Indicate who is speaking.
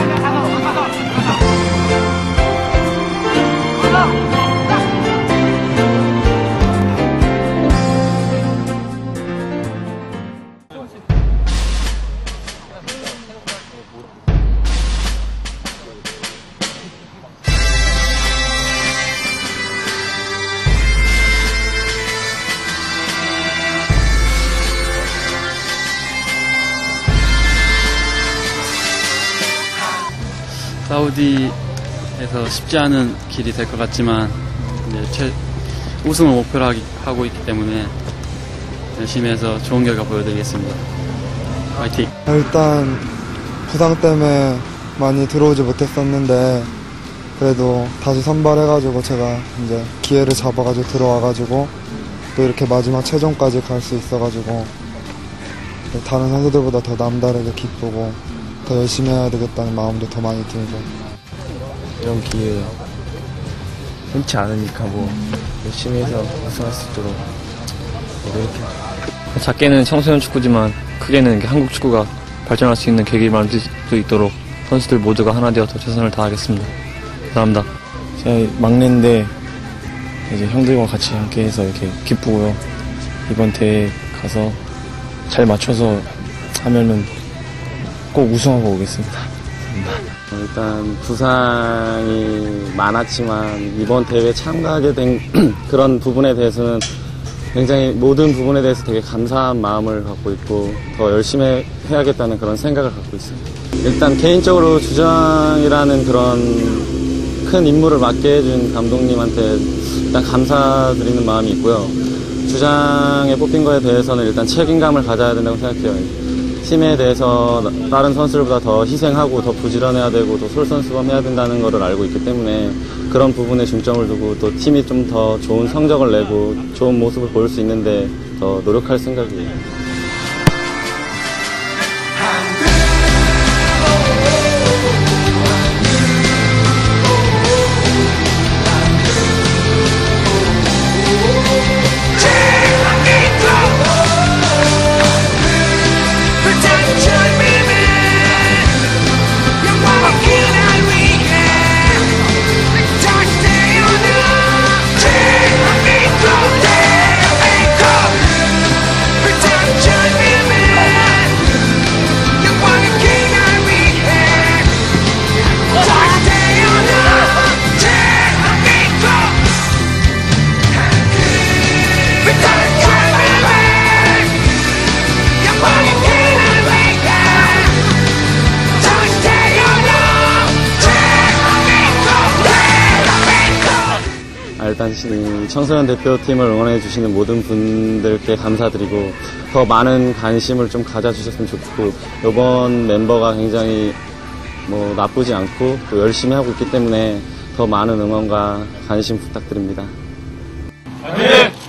Speaker 1: and 사우디에서 쉽지 않은 길이 될 것 같지만 이제 최, 우승을 목표로 하고 있기 때문에 열심히 해서 좋은 결과 보여드리겠습니다. 화이팅!
Speaker 2: 일단 부상 때문에 많이 들어오지 못했었는데 그래도 다시 선발해가지고 제가 이제 기회를 잡아가지고 들어와가지고 또 이렇게 마지막 최종까지 갈 수 있어가지고 다른 선수들보다 더 남다르게 기쁘고 더 열심히 해야 되겠다는 마음도 더 많이 들고
Speaker 3: 이런 기회 흔치 않으니까 뭐 열심히 해서 우승할 수 있도록 노력해.
Speaker 4: 작게는 청소년 축구지만 크게는 한국 축구가 발전할 수 있는 계기를 만들 수 있도록 선수들 모두가 하나 되어 더 최선을 다하겠습니다. 감사합니다.
Speaker 3: 제가 막내인데 이제 형들과 같이 함께 해서 이렇게 기쁘고요. 이번 대회 가서 잘 맞춰서 하면은 꼭 우승하고 오겠습니다.
Speaker 5: 일단 부상이 많았지만 이번 대회에 참가하게 된 그런 부분에 대해서는 굉장히 모든 부분에 대해서 되게 감사한 마음을 갖고 있고 더 열심히 해야겠다는 그런 생각을 갖고 있습니다. 일단 개인적으로 주장이라는 그런 큰 임무를 맡게 해준 감독님한테 일단 감사드리는 마음이 있고요. 주장에 뽑힌 거에 대해서는 일단 책임감을 가져야 된다고 생각해요. 팀에 대해서 다른 선수들보다 더 희생하고 더 부지런해야 되고 더 솔선수범해야 된다는 것을 알고 있기 때문에 그런 부분에 중점을 두고 또 팀이 좀 더 좋은 성적을 내고 좋은 모습을 보일 수 있는데 더 노력할 생각이에요. 이 청소년 대표팀을 응원해 주시는 모든 분들께 감사드리고 더 많은 관심을 좀 가져주셨으면 좋겠고 이번 멤버가 굉장히 뭐 나쁘지 않고 또 열심히 하고 있기 때문에 더 많은 응원과 관심 부탁드립니다.
Speaker 6: 네.